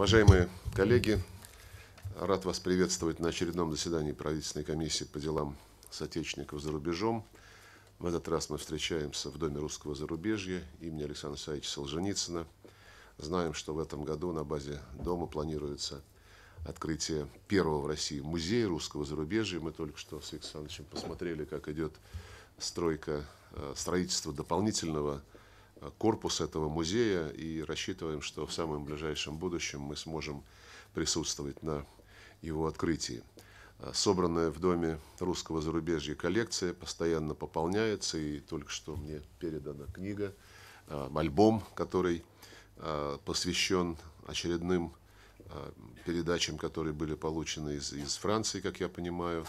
Уважаемые коллеги, рад вас приветствовать на очередном заседании правительственной комиссии по делам соотечественников за рубежом. В этот раз мы встречаемся в Доме русского зарубежья имени Александра Саевича Солженицына. Знаем, что в этом году на базе дома планируется открытие первого в России музея русского зарубежья. Мы только что с Александровичем посмотрели, как идет стройка, э, строительство дополнительного э, корпуса этого музея и рассчитываем, что в самом ближайшем будущем мы сможем присутствовать на его открытии. Э, собранная в Доме русского зарубежья коллекция постоянно пополняется, и только что мне передана книга, э, альбом, который э, посвящен очередным передачам, которые были получены из, из Франции, как я понимаю.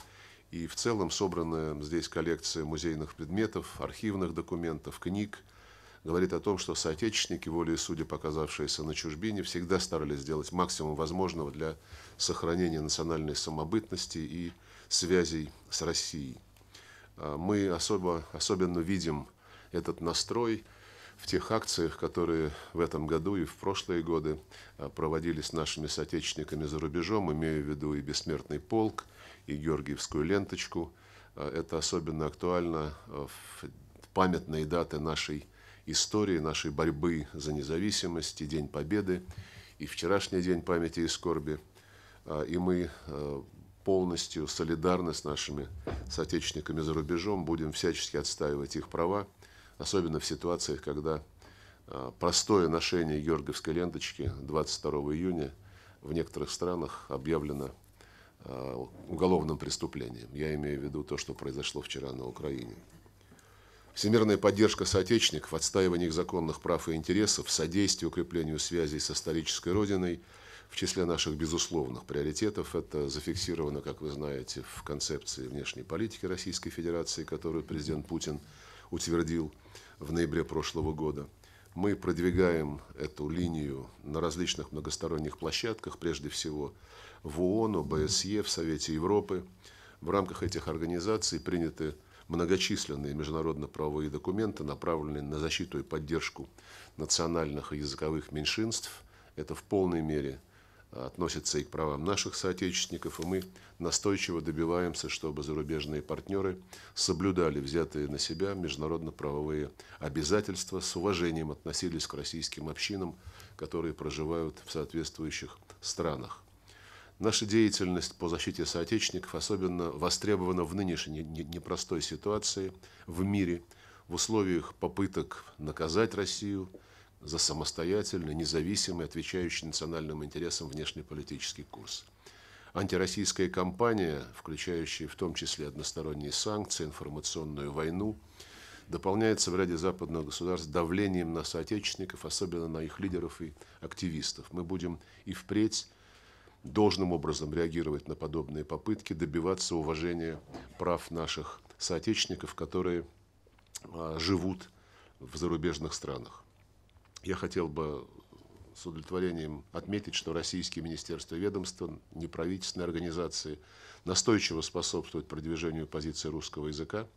И в целом собранная здесь коллекция музейных предметов, архивных документов, книг, говорит о том, что соотечественники, волей судя показавшиеся на чужбине, всегда старались сделать максимум возможного для сохранения национальной самобытности и связей с Россией. А, мы особо, особенно видим этот настрой в тех акциях, которые в этом году и в прошлые годы а, проводились нашими соотечественниками за рубежом, имею в виду и «Бессмертный полк», и «Георгиевскую ленточку». А, это особенно актуально в памятные даты нашей истории нашей борьбы за независимость, и День Победы, и вчерашний День памяти и скорби. А, и мы а, полностью солидарны с нашими соотечественниками за рубежом, будем всячески отстаивать их права, особенно в ситуациях, когда а, простое ношение георгиевской ленточки 22 июня в некоторых странах объявлено уголовным преступлением. Я имею в виду то, что произошло вчера на Украине. Всемирная поддержка соотечественников, отстаивание их законных прав и интересов, содействие укреплению связей с исторической родиной в числе наших безусловных приоритетов. Это зафиксировано, как вы знаете, в концепции внешней политики Российской Федерации, которую президент Путин утвердил в ноябре прошлого года. Мы продвигаем эту линию на различных многосторонних площадках, прежде всего в ООН, ОБСЕ, в Совете Европы. В рамках этих организаций приняты многочисленные международно-правовые документы, направленные на защиту и поддержку национальных и языковых меньшинств. Это в полной мере а, относится и к правам наших соотечественников, и мы настойчиво добиваемся, чтобы зарубежные партнеры соблюдали взятые на себя международно-правовые обязательства, с уважением относились к российским общинам, которые проживают в соответствующих странах. Наша деятельность по защите соотечественников особенно востребована в нынешней непростой ситуации в мире, в условиях попыток наказать Россию за самостоятельный, независимый, отвечающий национальным интересам внешнеполитический курс. Антироссийская кампания, включающая в том числе односторонние санкции, информационную войну, дополняется в ряде западных государств давлением на соотечественников, особенно на их лидеров и активистов. Мы будем и впредь должным образом реагировать на подобные попытки, добиваться уважения прав наших соотечественников, которые а, живут в зарубежных странах. Я хотел бы с удовлетворением отметить, что российские министерства и ведомства, неправительственные организации настойчиво способствуют продвижению позиции русского языка,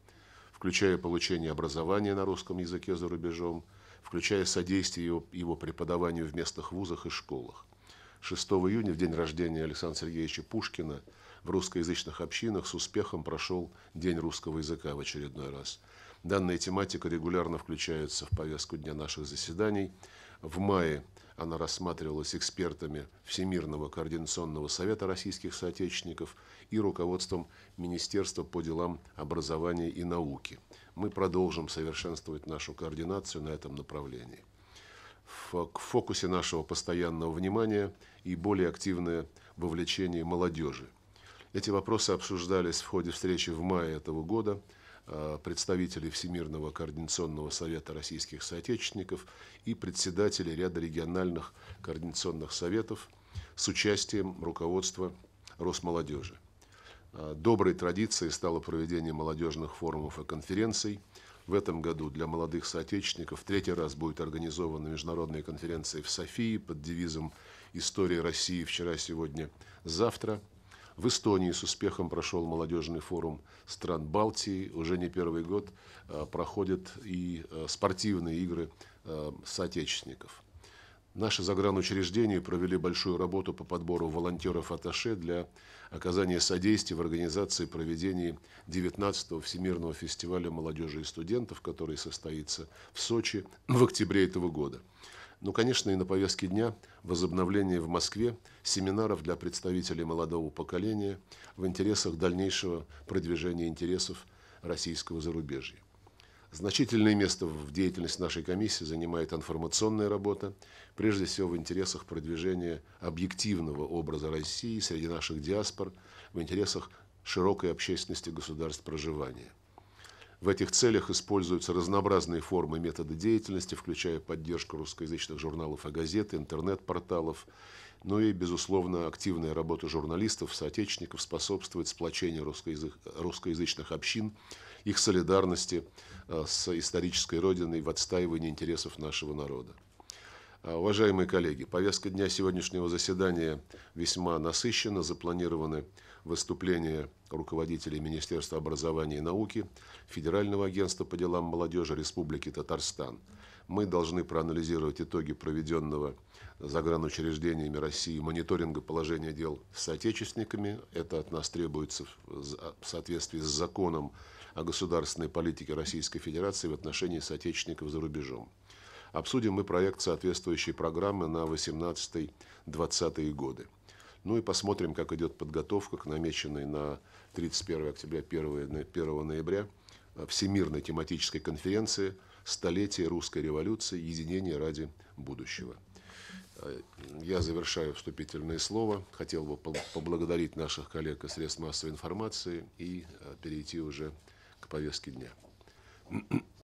включая получение образования на русском языке за рубежом, включая содействие его, его преподаванию в местных вузах и школах. 6 июня, в день рождения Александра Сергеевича Пушкина, в русскоязычных общинах с успехом прошел День русского языка в очередной раз. Данная тематика регулярно включается в повестку дня наших заседаний. В мае она рассматривалась экспертами Всемирного координационного совета российских соотечественников и руководством Министерства по делам образования и науки. Мы продолжим совершенствовать нашу координацию на этом направлении в фокусе нашего постоянного внимания и более активное вовлечение молодежи. Эти вопросы обсуждались в ходе встречи в мае этого года а, представителей Всемирного координационного совета российских соотечественников и председателей ряда региональных координационных советов с участием руководства Росмолодежи. А, доброй традицией стало проведение молодежных форумов и конференций – в этом году для молодых соотечественников в третий раз будет организована международная конференция в Софии под девизом «История России вчера, сегодня, завтра». В Эстонии с успехом прошел молодежный форум стран Балтии. Уже не первый год а, проходят и а, спортивные игры а, соотечественников. Наши загранучреждения провели большую работу по подбору волонтеров-атташе для оказания содействия в организации проведения 19-го Всемирного фестиваля молодежи и студентов, который состоится в Сочи в октябре этого года. Ну, конечно, и на повестке дня возобновление в Москве семинаров для представителей молодого поколения в интересах дальнейшего продвижения интересов российского зарубежья. Значительное место в деятельности нашей комиссии занимает информационная работа, прежде всего в интересах продвижения объективного образа России среди наших диаспор, в интересах широкой общественности государств проживания. В этих целях используются разнообразные формы методы деятельности, включая поддержку русскоязычных журналов и газет, интернет-порталов, ну и, безусловно, активная работа журналистов, соотечественников способствует сплочению русскоязычных общин, их солидарности э, с исторической родиной в отстаивании интересов нашего народа. А, уважаемые коллеги, повестка дня сегодняшнего заседания весьма насыщена. Запланированы выступления руководителей Министерства образования и науки, Федерального агентства по делам молодежи Республики Татарстан. Мы должны проанализировать итоги проведенного загранучреждениями России мониторинга положения дел с соотечественниками. Это от нас требуется в соответствии с законом о государственной политике Российской Федерации в отношении соотечественников за рубежом. Обсудим мы проект соответствующей программы на 18-20 годы. Ну и посмотрим, как идет подготовка к намеченной на 31 октября 1, 1 ноября Всемирной тематической конференции «Столетие русской революции. Единение ради будущего». Я завершаю вступительное слово. Хотел бы поблагодарить наших коллег из средств массовой информации и перейти уже к повестке дня.